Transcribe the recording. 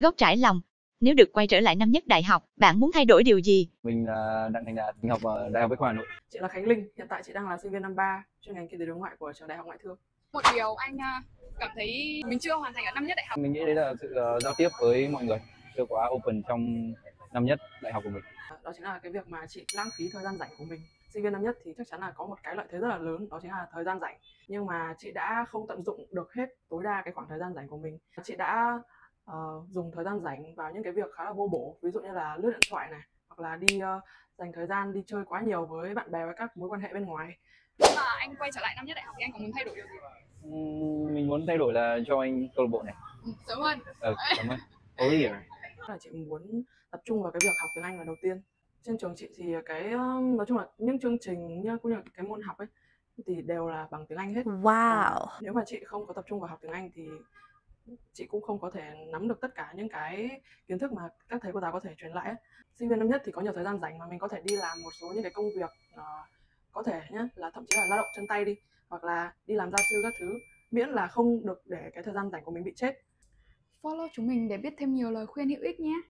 Góc trải lòng. Nếu được quay trở lại năm nhất đại học, bạn muốn thay đổi điều gì? Mình là Đặng Thành Đạt, mình học ở Đại học Bách khoa Hà Nội. Chị là Khánh Linh, hiện tại chị đang là sinh viên năm 3 chuyên ngành kinh tế đối ngoại của trường Đại học Ngoại thương. một điều anh à, cảm thấy mình chưa hoàn thành ở năm nhất đại học Mình nghĩ đấy là sự ờ, giao tiếp với mọi người, chưa quá open trong năm nhất đại học của mình. Đó chính là cái việc mà chị lãng phí thời gian rảnh của mình. Sinh viên năm nhất thì chắc chắn là có một cái lợi thế rất là lớn, đó chính là thời gian rảnh. Nhưng mà chị đã không tận dụng được hết tối đa cái khoảng thời gian rảnh của mình. Chị đã ờ, dùng thời gian rảnh vào những cái việc khá là vô bổ, ví dụ như là lướt điện thoại này, hoặc là đi ờ, dành thời gian đi chơi quá nhiều với bạn bè và các mối quan hệ bên ngoài. Nếu mà anh quay trở lại năm nhất đại học thì anh có muốn thay đổi điều gì Ừm, Mình muốn thay đổi là cho anh câu lạc bộ này. ừ, sớm hơn Ờ, cảm ơn. Only here. là chị muốn tập trung vào cái việc học tiếng Anh là đầu tiên trên trường chị thì cái um, nói chung là những chương trình như cũng như là cái môn học ấy thì đều là bằng tiếng Anh hết Wow. Ờ, nếu mà chị không có tập trung vào học tiếng Anh thì chị cũng không có thể nắm được tất cả những cái kiến thức mà các thầy cô giáo có thể truyền lại sinh viên năm nhất thì có nhiều thời gian rảnh mà mình có thể đi làm một số những cái công việc uh, có thể nhé là thậm chí là lao động chân tay đi hoặc là đi làm gia sư các thứ miễn là không được để cái thời gian rảnh của mình bị chết. Follow chúng mình để biết thêm nhiều lời khuyên hữu ích nhé.